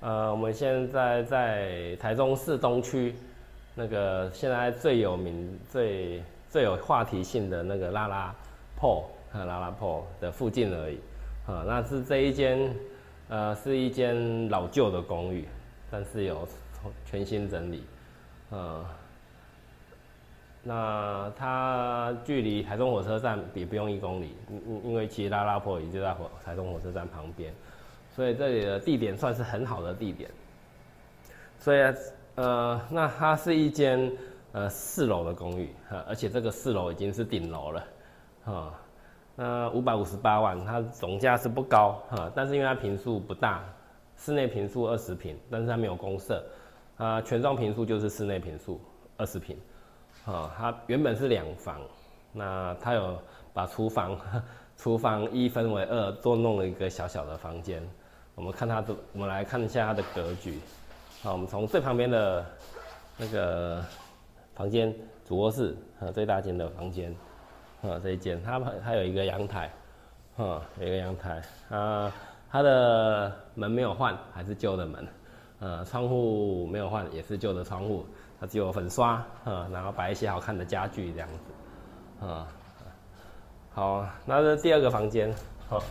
呃，我们现在在台中市东区，那个现在最有名、最最有话题性的那个拉拉破，和拉拉破的附近而已。啊，那是这一间，呃，是一间老旧的公寓，但是有全新整理。呃，那它距离台中火车站也不用一公里，因因为其实拉拉破也就在火台中火车站旁边。所以这里的地点算是很好的地点，所以呃，那它是一间呃四楼的公寓哈，而且这个四楼已经是顶楼了，哈，那五百五十八万，它总价是不高哈，但是因为它平数不大，室内平数二十平，但是它没有公设，啊，全幢平数就是室内平数二十平，啊，它原本是两房，那它有把厨房 厨房一分为二，多弄了一个小小的房间。我们看它的，我们来看一下它的格局。好，我们从最旁边的那个房间，主卧室和最大间的房间，啊，这一间，它它有一个阳台，啊，有一个阳台，啊，它的门没有换，还是旧的门，呃，窗户没有换，也是旧的窗户，它只有粉刷，啊，然后摆一些好看的家具这样子，啊，好，那这第二个房间，好。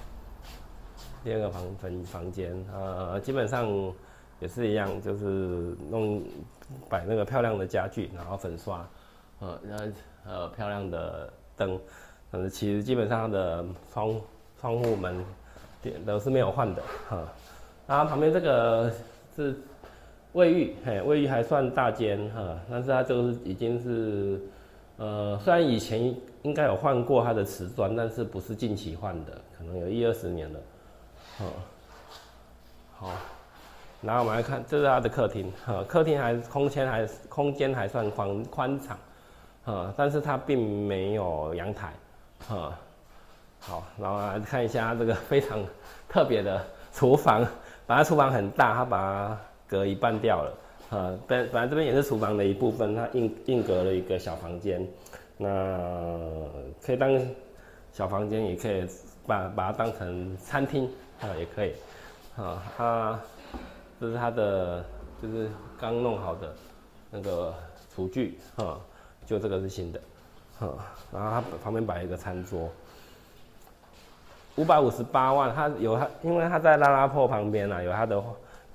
第二个房房房间，呃，基本上也是一样，就是弄摆那个漂亮的家具，然后粉刷，呃，然后呃漂亮的灯，但是其实基本上的窗窗户门点都是没有换的，哈。然后旁边这个是卫浴，嘿，卫浴还算大间，哈，但是它就是已经是，呃，虽然以前应该有换过它的瓷砖，但是不是近期换的，可能有一二十年了。好，好，然后我们来看，这是它的客厅，哈，客厅还空间还空间还算宽宽敞，哈，但是它并没有阳台，哈，好，然后来看一下这个 非常特别的厨房，本来厨房很大，它把它隔一半掉了，啊，本本来这边也是厨房的一部分，它硬硬隔了一个小房间，那可以当小房间，也可以把把它当成餐厅。啊，也可以，啊，它这是它的，就是刚弄好的那个厨具，哈，就这个是新的，哈，然后它旁边摆一个餐桌，五百五十八万，它有它，因为它在拉拉破旁边啊，有它的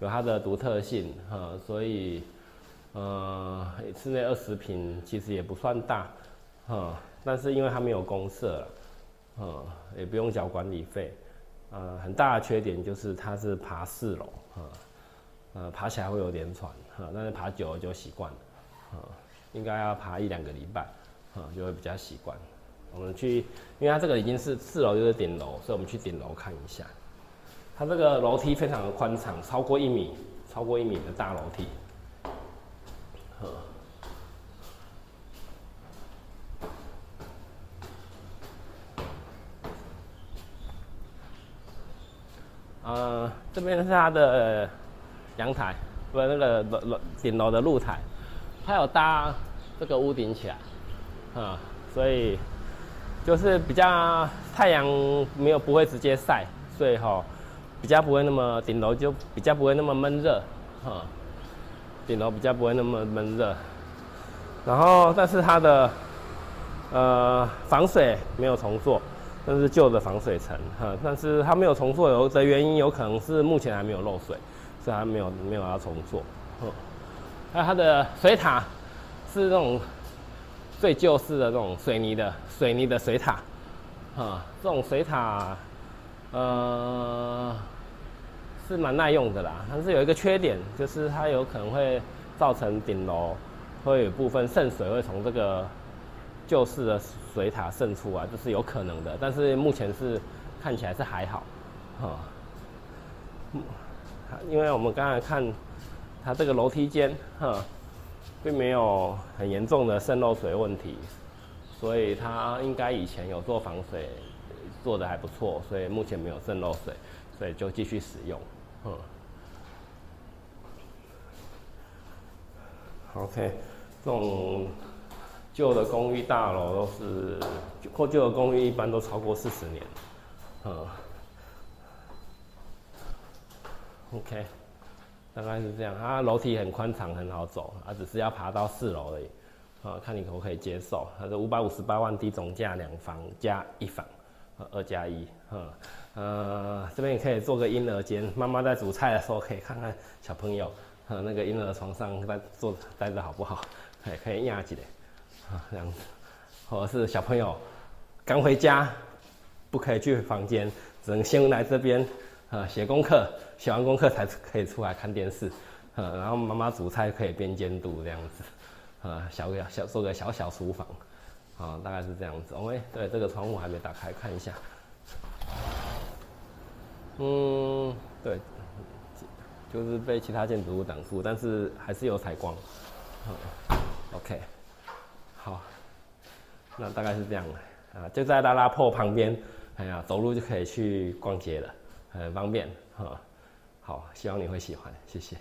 有它的独特性，哈，所以，呃，室内二十平其实也不算大，哈，但是因为它没有公设了，嗯，也不用缴管理费。呃，很大的缺点就是它是爬四楼，啊，呃，爬起来会有点喘，哈，但是爬久了就习惯了，啊，应该要爬一两个礼拜，啊，就会比较习惯。我们去，因为它这个已经是四楼就是顶楼，所以我们去顶楼看一下。它这个楼梯非常的宽敞，超过一米，超过一米的大楼梯，呃，这边是它的阳台，不是那个楼楼顶楼的露台，它有搭这个屋顶起来，啊，所以就是比较太阳没有不会直接晒，所以哈比较不会那么顶楼就比较不会那么闷热，哈，顶楼比较不会那么闷热，然后但是它的呃防水没有重做。这是旧的防水层哈，但是它没有重做有的原因，有可能是目前还没有漏水，所以还没有没有要重做。那它的水塔是那种最旧式的这种水泥的水泥的水塔，哈，这种水塔呃是蛮耐用的啦，但是有一个缺点，就是它有可能会造成顶楼会有部分渗水会从这个。旧式的水塔渗出啊，这是有可能的，但是目前是看起来是还好，哈，因为我们刚才看它这个楼梯间，哈，并没有很严重的渗漏水问题，所以它应该以前有做防水，做的还不错，所以目前没有渗漏水，所以就继续使用，嗯，OK，这种。旧的公寓大楼都是破旧的公寓，一般都超过四十年。嗯，OK，大概是这样。它楼梯很宽敞，很好走，啊，只是要爬到四楼而已。啊，看你可不可以接受。它是五百五十八万低总价，两房加一房，二加一。嗯，呃，这边也可以做个婴儿间，妈妈在煮菜的时候可以看看小朋友，呃，那个婴儿床上在坐待着好不好？可以可以压起来，啊，这样子。或者是小朋友刚回家，不可以去房间，只能先来这边，啊，写功课，写完功课才可以出来看电视，呃，然后妈妈煮菜可以边监督这样子。啊，小个小做个小小厨房，啊，大概是这样子。OK，对，这个窗户还没打开，看一下。嗯，对，就是被其他建筑物挡住，但是还是有采光。OK，好，那大概是这样。啊，就在拉拉破旁边，哎呀，走路就可以去逛街了，很方便。哈，好，希望你会喜欢，谢谢。